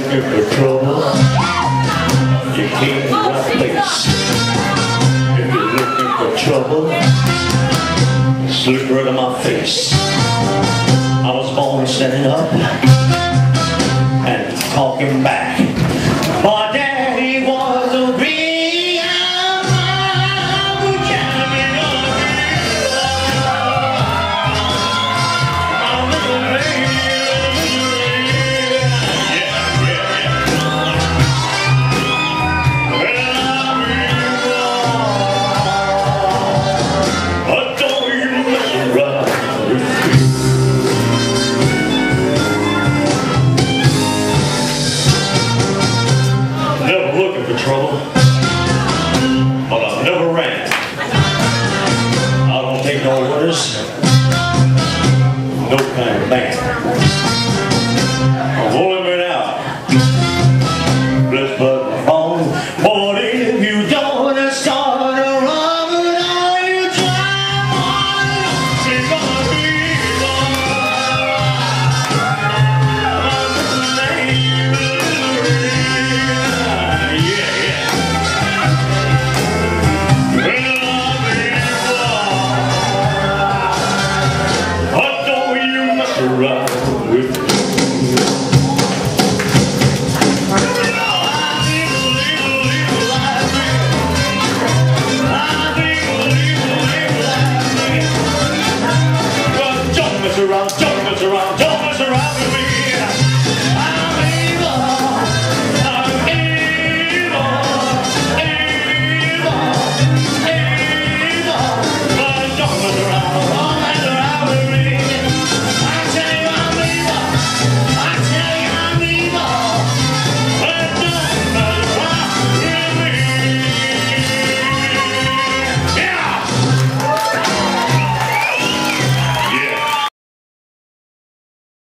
you're looking for trouble, you came to the right place. If you're looking for trouble, slip right in my face. I was born standing up and talking back. trouble, but I've never ran. I don't take no orders, no kind of man.